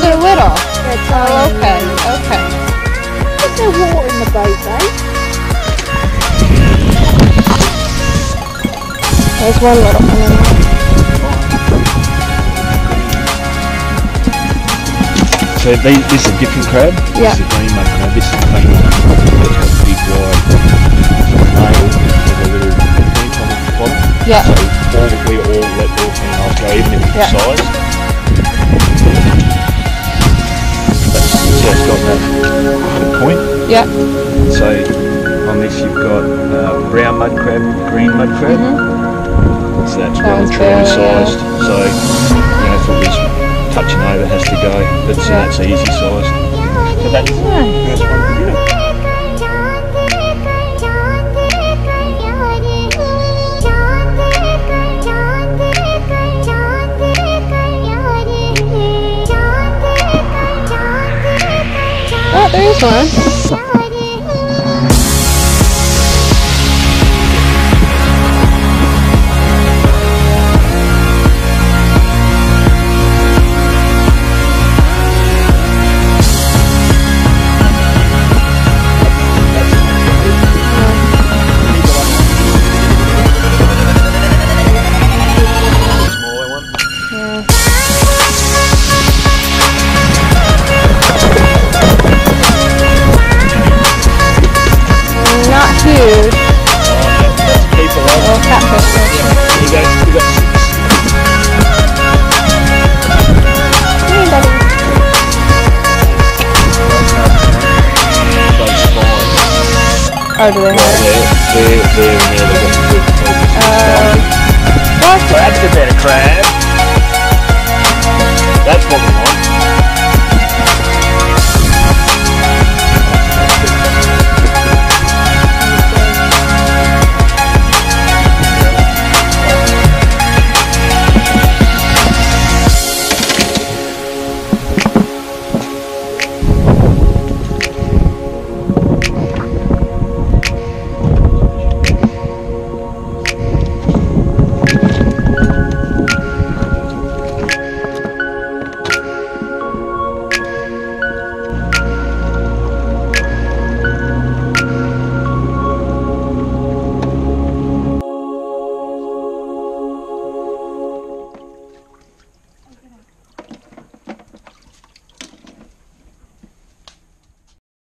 they're Oh, okay, okay. Is there water in the boat though? There's one little one there. So they, this is a different crab. Yeah. This is a green mud crab. This is the main one. It's got a big wide nail with a little point on the bottom. Yeah. So all, we all let all females go, even if it's Yeah. size. That's, got that point. Yeah. So on this you've got uh, brown mud crab, green mud crab. So that's well truly yeah. sized. So you know if it was touching over has to go. But so Yeah. that's easy sized. So that's the there is one. Oh, do they hurt? there, there, there, and